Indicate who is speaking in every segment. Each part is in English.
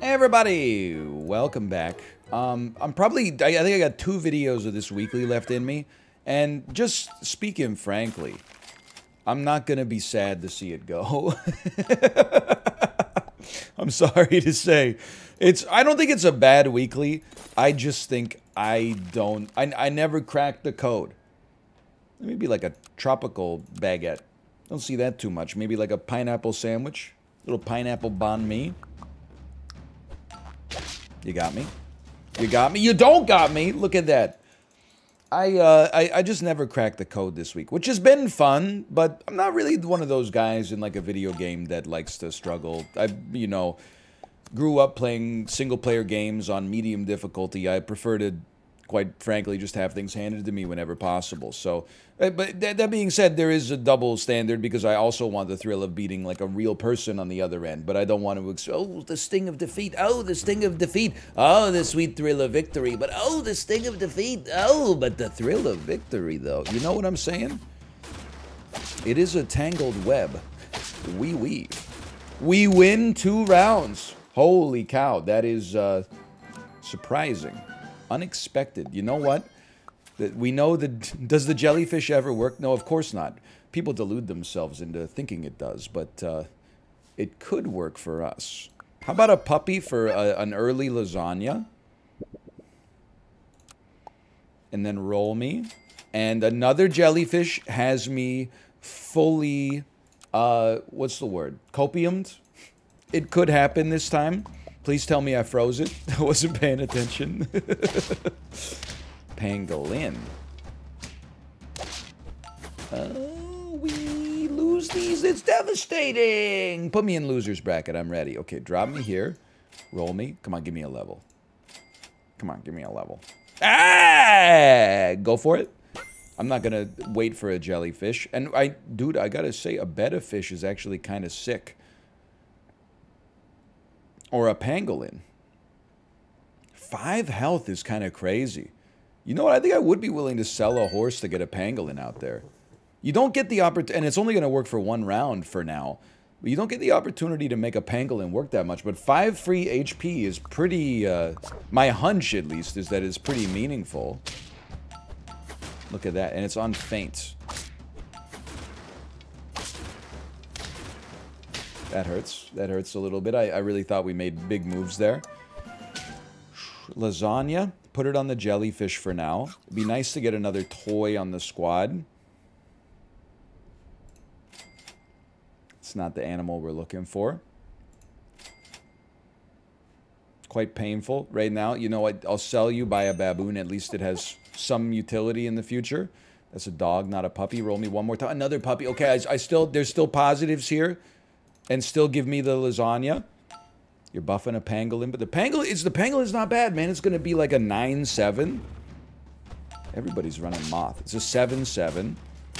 Speaker 1: Everybody, welcome back. Um, I'm probably, I, I think I got two videos of this weekly left in me, and just speaking frankly, I'm not gonna be sad to see it go. I'm sorry to say, it's. I don't think it's a bad weekly. I just think I don't. I I never cracked the code. Maybe like a tropical baguette. Don't see that too much. Maybe like a pineapple sandwich, little pineapple banh mi. You got me. You got me. You don't got me. Look at that. I, uh, I I just never cracked the code this week, which has been fun. But I'm not really one of those guys in like a video game that likes to struggle. I you know grew up playing single player games on medium difficulty. I prefer to quite frankly, just have things handed to me whenever possible. So, uh, but that, that being said, there is a double standard because I also want the thrill of beating like a real person on the other end, but I don't want to, oh, the sting of defeat, oh, the sting of defeat, oh, the sweet thrill of victory, but oh, the sting of defeat, oh, but the thrill of victory, though. You know what I'm saying? It is a tangled web. We weave. We win two rounds. Holy cow, that is uh, surprising unexpected. You know what? That we know that does the jellyfish ever work? No, of course not. People delude themselves into thinking it does, but uh, it could work for us. How about a puppy for a, an early lasagna? And then roll me. And another jellyfish has me fully, uh, what's the word? Copiumed? It could happen this time. Please tell me I froze it. I wasn't paying attention. Pangolin. Oh, we lose these. It's devastating. Put me in loser's bracket. I'm ready. Okay, drop me here. Roll me. Come on, give me a level. Come on, give me a level. Ah! Go for it. I'm not going to wait for a jellyfish. And I, dude, I got to say, a betta fish is actually kind of sick. Or a pangolin. Five health is kind of crazy. You know what? I think I would be willing to sell a horse to get a pangolin out there. You don't get the opportunity, and it's only going to work for one round for now. But you don't get the opportunity to make a pangolin work that much. But five free HP is pretty, uh, my hunch at least, is that it's pretty meaningful. Look at that, and it's on faint. That hurts. That hurts a little bit. I, I really thought we made big moves there. Lasagna. Put it on the jellyfish for now. It'd be nice to get another toy on the squad. It's not the animal we're looking for. Quite painful right now. You know what? I'll sell you by a baboon. At least it has some utility in the future. That's a dog, not a puppy. Roll me one more time. Another puppy. Okay, I, I still, there's still positives here and still give me the lasagna. You're buffing a pangolin, but the pangolin is the pangolin is not bad, man. It's gonna be like a nine seven. Everybody's running moth. It's a seven seven.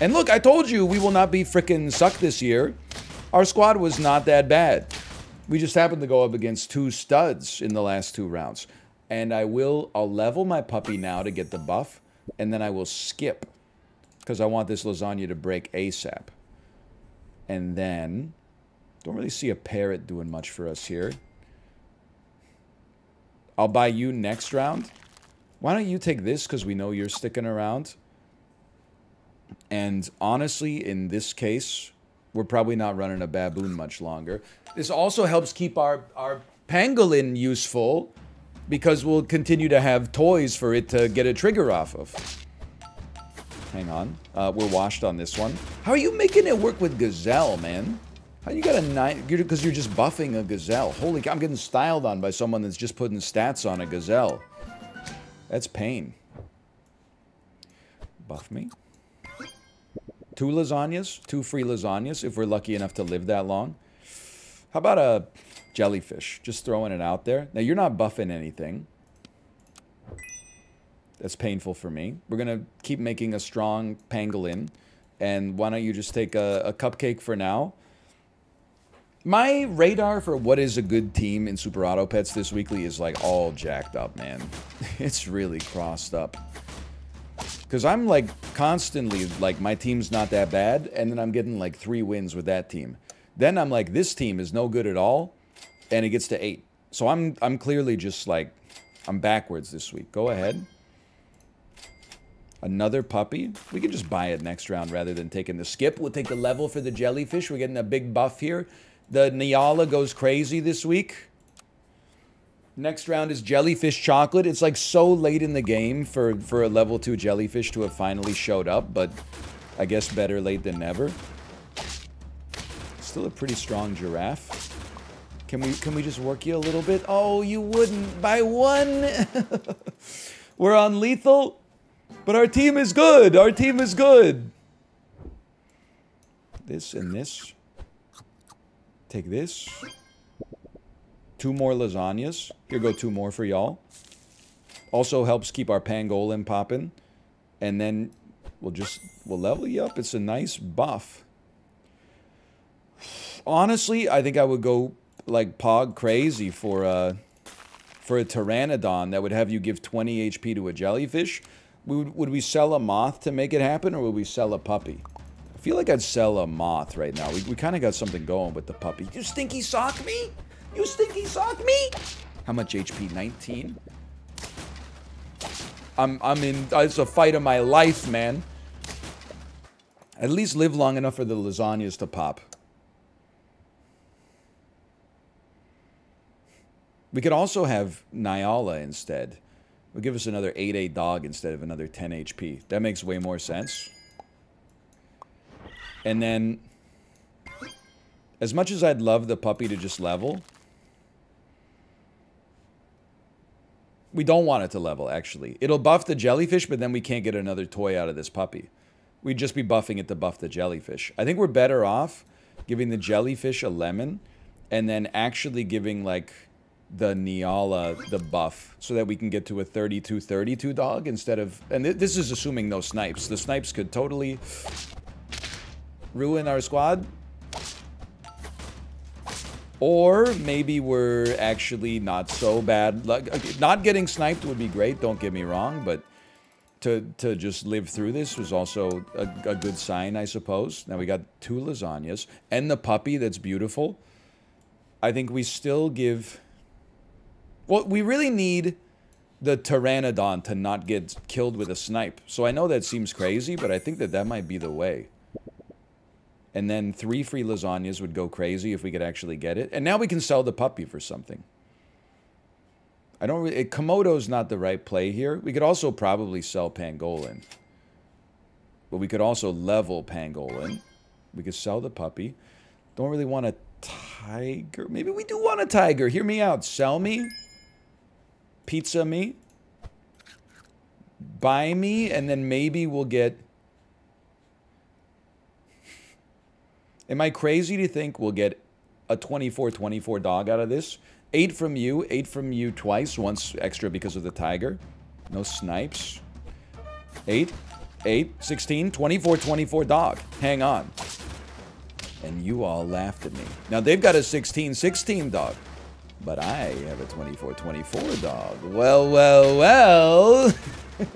Speaker 1: And look, I told you we will not be freaking suck this year. Our squad was not that bad. We just happened to go up against two studs in the last two rounds. And I will, I'll level my puppy now to get the buff, and then I will skip because I want this lasagna to break ASAP. And then don't really see a parrot doing much for us here. I'll buy you next round. Why don't you take this because we know you're sticking around? And honestly, in this case, we're probably not running a baboon much longer. This also helps keep our, our pangolin useful because we'll continue to have toys for it to get a trigger off of. Hang on. Uh, we're washed on this one. How are you making it work with Gazelle, man? How you got a nine? Because you're, you're just buffing a gazelle. Holy cow, I'm getting styled on by someone that's just putting stats on a gazelle. That's pain. Buff me. Two lasagnas, two free lasagnas, if we're lucky enough to live that long. How about a jellyfish? Just throwing it out there. Now, you're not buffing anything. That's painful for me. We're going to keep making a strong pangolin. And why don't you just take a, a cupcake for now? My radar for what is a good team in Super Auto Pets this weekly is like all jacked up, man. it's really crossed up. Because I'm like constantly like my team's not that bad, and then I'm getting like three wins with that team. Then I'm like, this team is no good at all, and it gets to eight. So I'm I'm clearly just like I'm backwards this week. Go ahead. Another puppy. We can just buy it next round rather than taking the skip. We'll take the level for the jellyfish. We're getting a big buff here. The Nyala goes crazy this week. Next round is jellyfish chocolate. It's like so late in the game for, for a level 2 jellyfish to have finally showed up, but I guess better late than never. Still a pretty strong giraffe. Can we can we just work you a little bit? Oh, you wouldn't buy one. We're on lethal, but our team is good. Our team is good. This and this. Take this. Two more lasagnas. Here go two more for y'all. Also helps keep our pangolin popping. And then we'll just, we'll level you up. It's a nice buff. Honestly, I think I would go like pog crazy for a, for a pteranodon that would have you give 20 HP to a jellyfish. Would, would we sell a moth to make it happen or would we sell a puppy? I feel like I'd sell a moth right now. We, we kind of got something going with the puppy. You stinky sock me? You stinky sock me? How much HP? 19? I'm, I'm in, it's a fight of my life, man. At least live long enough for the lasagnas to pop. We could also have Nyala instead. Would give us another 8-8 dog instead of another 10 HP. That makes way more sense. And then, as much as I'd love the puppy to just level, we don't want it to level, actually. It'll buff the jellyfish, but then we can't get another toy out of this puppy. We'd just be buffing it to buff the jellyfish. I think we're better off giving the jellyfish a lemon and then actually giving, like, the Nyala the buff so that we can get to a 32-32 dog instead of... And th this is assuming no snipes. The snipes could totally ruin our squad. Or maybe we're actually not so bad. Like, not getting sniped would be great, don't get me wrong, but to, to just live through this was also a, a good sign, I suppose. Now we got two lasagnas and the puppy that's beautiful. I think we still give well, we really need the Pteranodon to not get killed with a snipe. So I know that seems crazy, but I think that that might be the way. And then three free lasagnas would go crazy if we could actually get it. And now we can sell the puppy for something. I don't really... Komodo's not the right play here. We could also probably sell Pangolin. But we could also level Pangolin. We could sell the puppy. Don't really want a tiger. Maybe we do want a tiger. Hear me out. Sell me pizza me, buy me, and then maybe we'll get. Am I crazy to think we'll get a 24 24 dog out of this? Eight from you, eight from you twice, once extra because of the tiger. No snipes. Eight, eight, 16, 24 24 dog. Hang on. And you all laughed at me. Now they've got a 16 16 dog. But I have a 24-24 dog. Well, well, well.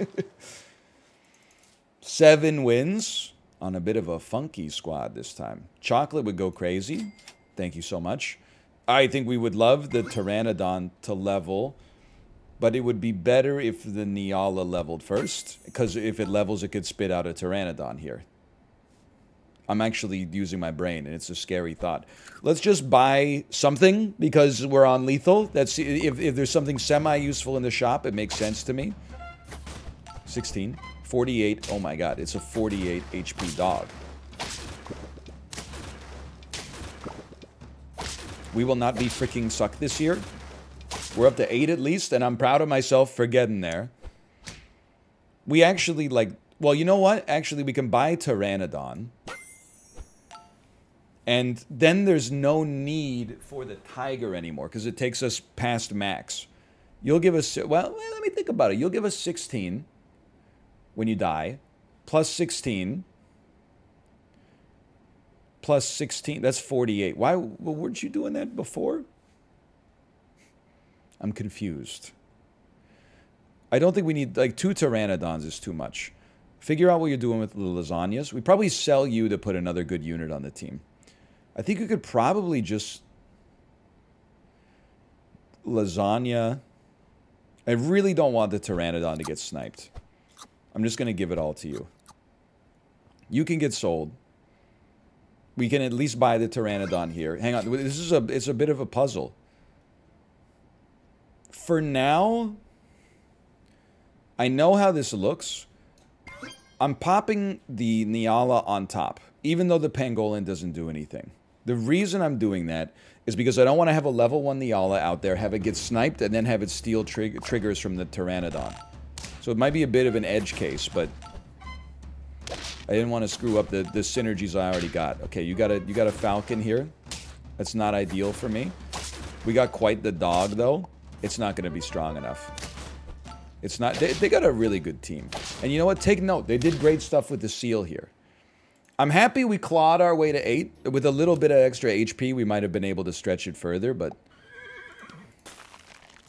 Speaker 1: Seven wins on a bit of a funky squad this time. Chocolate would go crazy. Thank you so much. I think we would love the Pteranodon to level, but it would be better if the Nyala leveled first, because if it levels, it could spit out a Pteranodon here. I'm actually using my brain, and it's a scary thought. Let's just buy something because we're on lethal. That's if, if there's something semi-useful in the shop, it makes sense to me. 16. 48. Oh my god, it's a 48 HP dog. We will not be freaking sucked this year. We're up to 8 at least, and I'm proud of myself for getting there. We actually, like... Well, you know what? Actually, we can buy Pteranodon. And then there's no need for the Tiger anymore because it takes us past max. You'll give us, well, let me think about it. You'll give us 16 when you die, plus 16, plus 16. That's 48. Why well, weren't you doing that before? I'm confused. I don't think we need, like, two Pteranodons is too much. Figure out what you're doing with the lasagnas. We probably sell you to put another good unit on the team. I think you could probably just... lasagna. I really don't want the Pteranodon to get sniped. I'm just going to give it all to you. You can get sold. We can at least buy the Pteranodon here. Hang on. This is a it's a bit of a puzzle. For now, I know how this looks. I'm popping the Nyala on top, even though the Pangolin doesn't do anything. The reason I'm doing that is because I don't want to have a level 1 Nyala out there, have it get sniped, and then have it steal trig triggers from the Pteranodon. So it might be a bit of an edge case, but I didn't want to screw up the, the synergies I already got. Okay, you got a you got a Falcon here. That's not ideal for me. We got quite the dog, though. It's not going to be strong enough. It's not... They, they got a really good team. And you know what? Take note. They did great stuff with the seal here. I'm happy we clawed our way to 8. With a little bit of extra HP, we might have been able to stretch it further, but...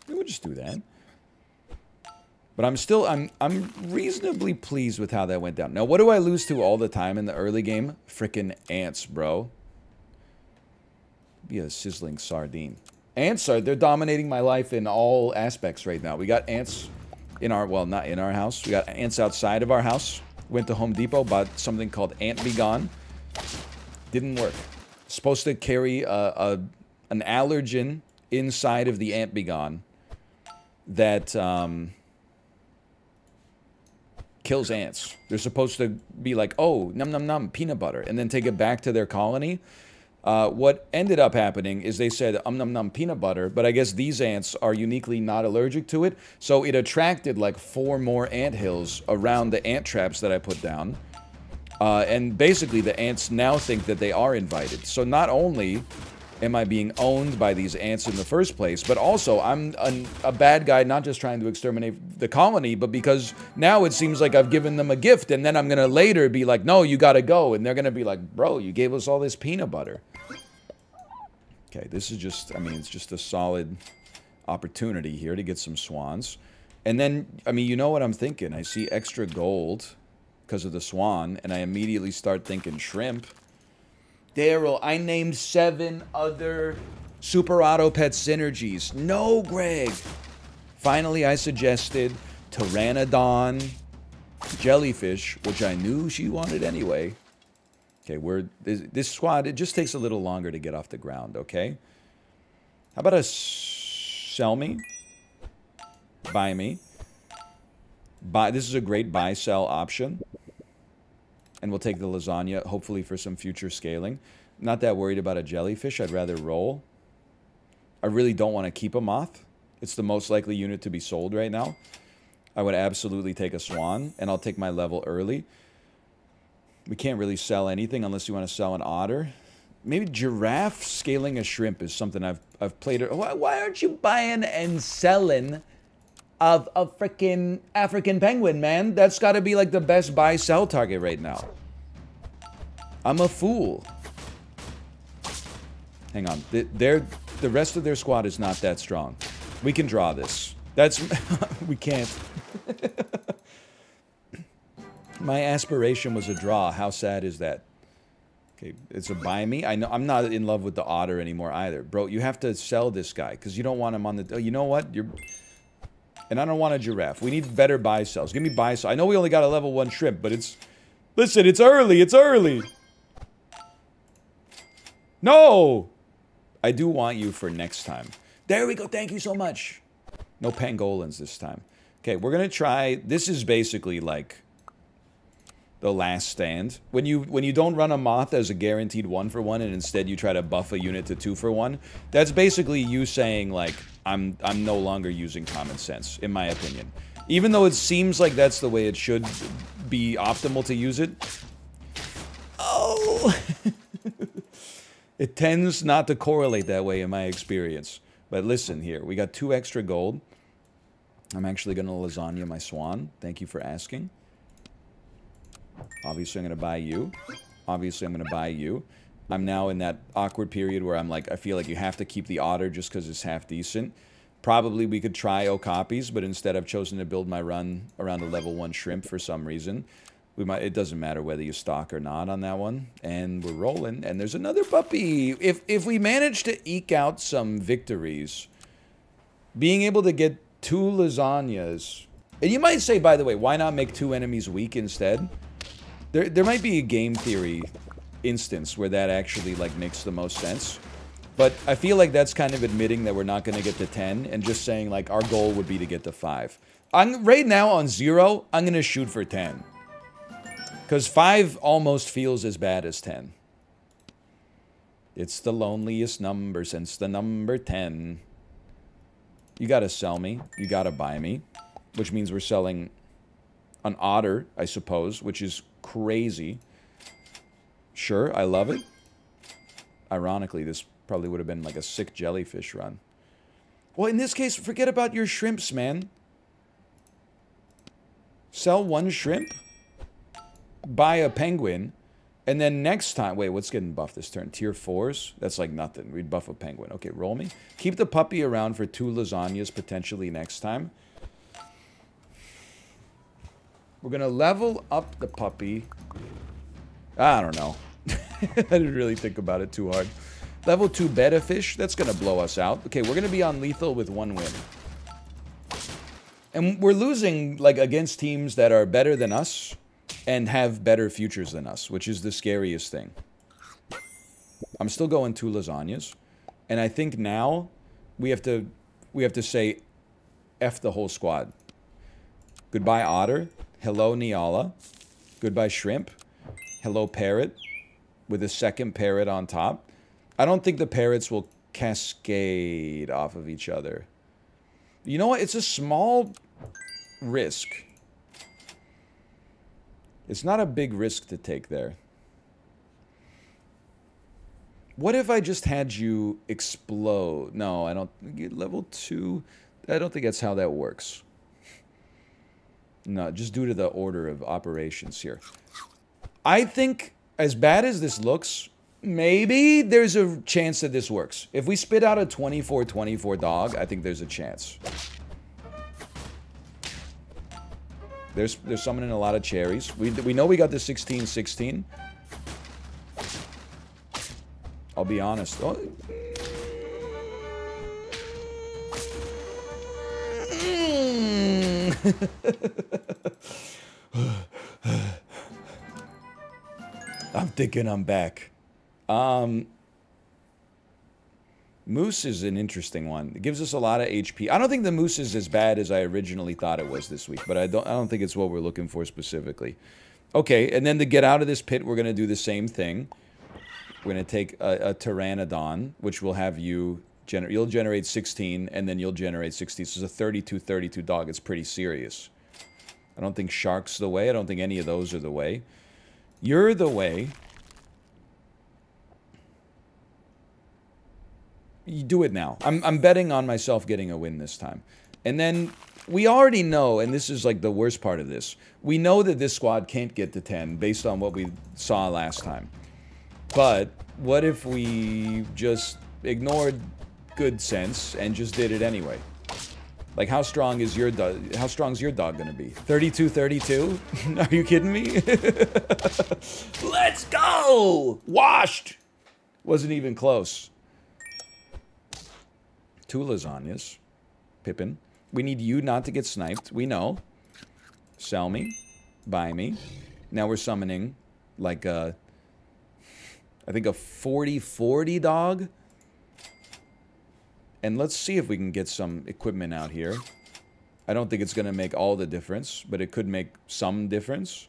Speaker 1: We'll just do that. But I'm still, I'm, I'm reasonably pleased with how that went down. Now, what do I lose to all the time in the early game? Freaking ants, bro. Be a sizzling sardine. Ants are, they're dominating my life in all aspects right now. We got ants in our, well, not in our house. We got ants outside of our house. Went to Home Depot, bought something called Ant Be Gone. Didn't work. Supposed to carry a, a an allergen inside of the Ant Be Gone that, um, kills ants. They're supposed to be like, oh, num num num, peanut butter, and then take it back to their colony. Uh, what ended up happening is they said, um num num, peanut butter, but I guess these ants are uniquely not allergic to it, so it attracted like four more ant hills around the ant traps that I put down. Uh, and basically, the ants now think that they are invited. So not only am I being owned by these ants in the first place? But also, I'm a, a, bad guy not just trying to exterminate the colony, but because now it seems like I've given them a gift, and then I'm to later be like, no, you got to go. And they're to be like, bro, you gave us all this peanut butter. Okay, this is just, I mean, it's just a solid opportunity here to get some swans. And then, I mean, you know what I'm thinking. I see extra gold because of the swan, and I immediately start thinking shrimp. Daryl, I named seven other Super Auto Pet synergies. No, Greg. Finally, I suggested Pteranodon, Jellyfish, which I knew she wanted anyway. Okay, we're this, this, squad, it just takes a little longer to get off the ground, okay? How about a sell me? Buy me. Buy, this is a great buy-sell option and we'll take the lasagna, hopefully for some future scaling. Not that worried about a jellyfish. I'd rather roll. I really don't want to keep a moth. It's the most likely unit to be sold right now. I would absolutely take a swan, and I'll take my level early. We can't really sell anything unless you want to sell an otter. Maybe giraffe scaling a shrimp is something I've I've played. Why, why aren't you buying and selling of a freaking African penguin, man. That's got to be like the best buy sell target right now. I'm a fool. Hang on. They're, the rest of their squad is not that strong. We can draw this. That's... we can't. My aspiration was a draw. How sad is that? Okay, it's a buy me. I know I'm not in love with the otter anymore either, bro. You have to sell this guy because you don't want him on the. Oh, you know what? You're and I don't want a giraffe. We need better buy sells. Give me buy sell. I know we only got a level 1 shrimp, but it's... Listen, it's early. It's early. No! I do want you for next time. There we go. Thank you so much. No pangolins this time. Okay, we're going to try... This is basically like the last stand. When you when you don't run a moth as a guaranteed one for one and instead you try to buff a unit to two for one, that's basically you saying like I'm I'm no longer using common sense, in my opinion. Even though it seems like that's the way it should be optimal to use it. Oh It tends not to correlate that way in my experience. But listen here, we got two extra gold. I'm actually gonna lasagna my swan. Thank you for asking. Obviously, I'm going to buy you. Obviously, I'm going to buy you. I'm now in that awkward period where I'm like, I feel like you have to keep the otter just because it's half decent. Probably we could try Okapis, but instead I've chosen to build my run around a level 1 shrimp for some reason. We might. It doesn't matter whether you stock or not on that one. And we're rolling. And there's another puppy. If, if we manage to eke out some victories being able to get two lasagnas. And you might say, by the way, why not make two enemies weak instead? There, there might be a game theory instance where that actually like makes the most sense. But I feel like that's kind of admitting that we're not going to get to 10 and just saying like our goal would be to get to 5. I'm right now on 0, I'm going to shoot for 10. Cuz 5 almost feels as bad as 10. It's the loneliest number since the number 10. You got to sell me. You got to buy me, which means we're selling an otter, I suppose, which is crazy. Sure, I love it. Ironically, this probably would have been like a sick jellyfish run. Well, in this case, forget about your shrimps, man. Sell one shrimp, buy a penguin, and then next time... Wait, what's getting buffed this turn? Tier 4s? That's like nothing. We'd buff a penguin. Okay, roll me. Keep the puppy around for two lasagnas potentially next time. We're going to level up the puppy. I don't know. I didn't really think about it too hard. Level 2 betta fish. That's going to blow us out. Okay, we're going to be on lethal with one win. And we're losing, like, against teams that are better than us and have better futures than us, which is the scariest thing. I'm still going two lasagnas. And I think now we have to we have to say F the whole squad. Goodbye, Otter. Hello, Nyala. Goodbye, Shrimp. Hello, Parrot. With a second parrot on top. I don't think the parrots will cascade off of each other. You know what? It's a small risk. It's not a big risk to take there. What if I just had you explode? No, I don't. Level 2, I don't think that's how that works. No, just due to the order of operations here. I think, as bad as this looks, maybe there's a chance that this works. If we spit out a 24-24 dog, I think there's a chance. There's they're summoning a lot of cherries. We, we know we got the 16-16. I'll be honest. Oh. I'm mm. thinking I'm back. Um, Moose is an interesting one. It gives us a lot of HP. I don't think the Moose is as bad as I originally thought it was this week, but I don't I don't think it's what we're looking for specifically. Okay, and then to get out of this pit, we're going to do the same thing. We're going to take a, a Pteranodon, which will have you... Gener you'll generate 16, and then you'll generate 16. So it's a 32-32 dog. It's pretty serious. I don't think Shark's the way. I don't think any of those are the way. You're the way. You do it now. I'm, I'm betting on myself getting a win this time. And then we already know, and this is like the worst part of this, we know that this squad can't get to 10 based on what we saw last time. But what if we just ignored good sense and just did it anyway? Like, how strong is your dog? How strong is your dog gonna be? 32, 32? Are you kidding me? Let's go! Washed! Wasn't even close two lasagnas. Pippin. We need you not to get sniped. We know. Sell me. Buy me. Now we're summoning like a... I think a 40-40 dog. And let's see if we can get some equipment out here. I don't think it's going to make all the difference, but it could make some difference.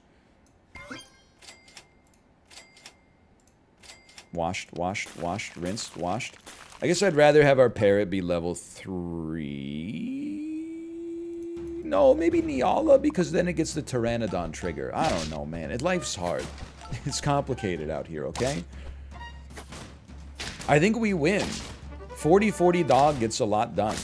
Speaker 1: Washed, washed, washed, rinsed, washed. I guess I'd rather have our parrot be level 3. No, maybe Nyala, because then it gets the Pteranodon trigger. I don't know, man. It, life's hard. It's complicated out here, okay? I think we win. 40-40 dog gets a lot done.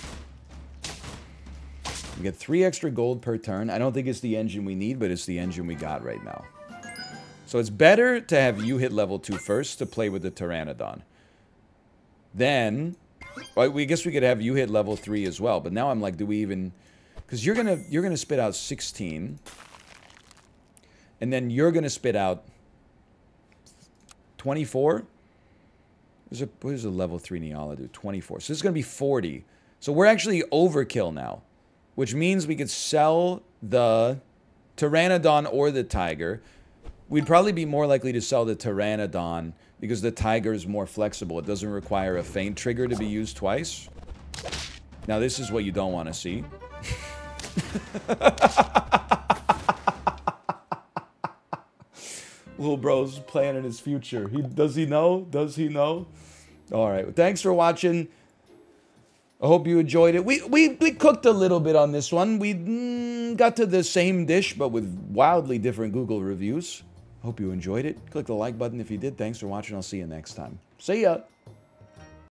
Speaker 1: We get three extra gold per turn. I don't think it's the engine we need, but it's the engine we got right now. So it's better to have you hit level 2 first to play with the Pteranodon. Then, we guess we could have you hit level 3 as well. But now I'm like, do we even... Because you're going to you're gonna spit out 16. And then you're going to spit out 24. There's a, what does a level 3 Nyala do? 24. So this is going to be 40. So we're actually overkill now, which means we could sell the Pteranodon or the Tiger. We'd probably be more likely to sell the Pteranodon because the Tiger is more flexible. It doesn't require a faint trigger to be used twice. Now this is what you don't want to see. Little bro's planning his future. He does he know? Does he know? All right. Well, thanks for watching. I hope you enjoyed it. We we we cooked a little bit on this one. We mm, got to the same dish, but with wildly different Google reviews. Hope you enjoyed it. Click the like button if you did. Thanks for watching. I'll see you next time. See ya.